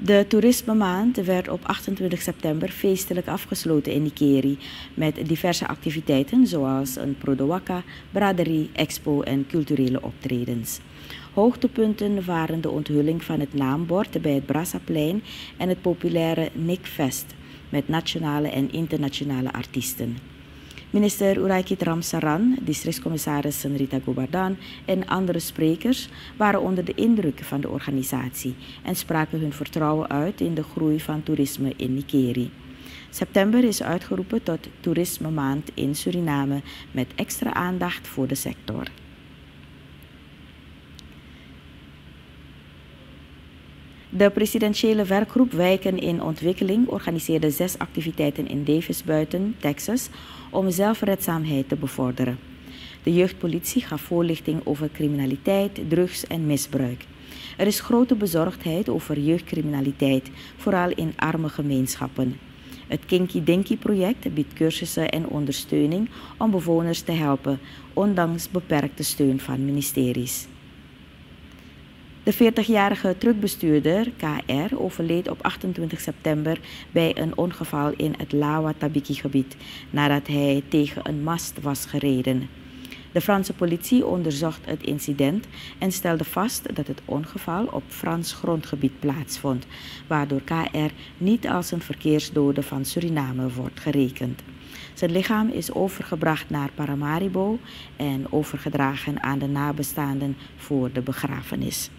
De toerismemaand werd op 28 september feestelijk afgesloten in Nikeri met diverse activiteiten zoals een Prodowaka, braderie, expo en culturele optredens. Hoogtepunten waren de onthulling van het naambord bij het Brassaplein en het populaire Nikfest met nationale en internationale artiesten. Minister Uraikit Ramsaran, districtscommissaris Rita Gobardan en andere sprekers waren onder de indruk van de organisatie en spraken hun vertrouwen uit in de groei van toerisme in Nikeri. September is uitgeroepen tot Toerisme Maand in Suriname met extra aandacht voor de sector. De presidentiële werkgroep Wijken in Ontwikkeling organiseerde zes activiteiten in Davis buiten, Texas, om zelfredzaamheid te bevorderen. De jeugdpolitie gaf voorlichting over criminaliteit, drugs en misbruik. Er is grote bezorgdheid over jeugdcriminaliteit, vooral in arme gemeenschappen. Het Kinky Dinky project biedt cursussen en ondersteuning om bewoners te helpen, ondanks beperkte steun van ministeries. De 40-jarige truckbestuurder KR overleed op 28 september bij een ongeval in het Lawa-Tabiki-gebied nadat hij tegen een mast was gereden. De Franse politie onderzocht het incident en stelde vast dat het ongeval op Frans grondgebied plaatsvond, waardoor KR niet als een verkeersdode van Suriname wordt gerekend. Zijn lichaam is overgebracht naar Paramaribo en overgedragen aan de nabestaanden voor de begrafenis.